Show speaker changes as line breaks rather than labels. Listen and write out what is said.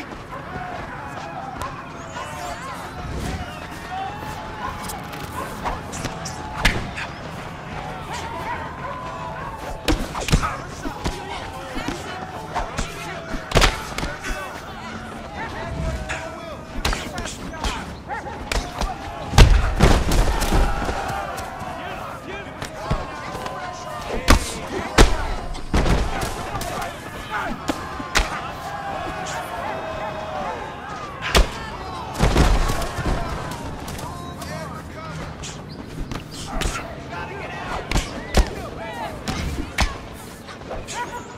は much.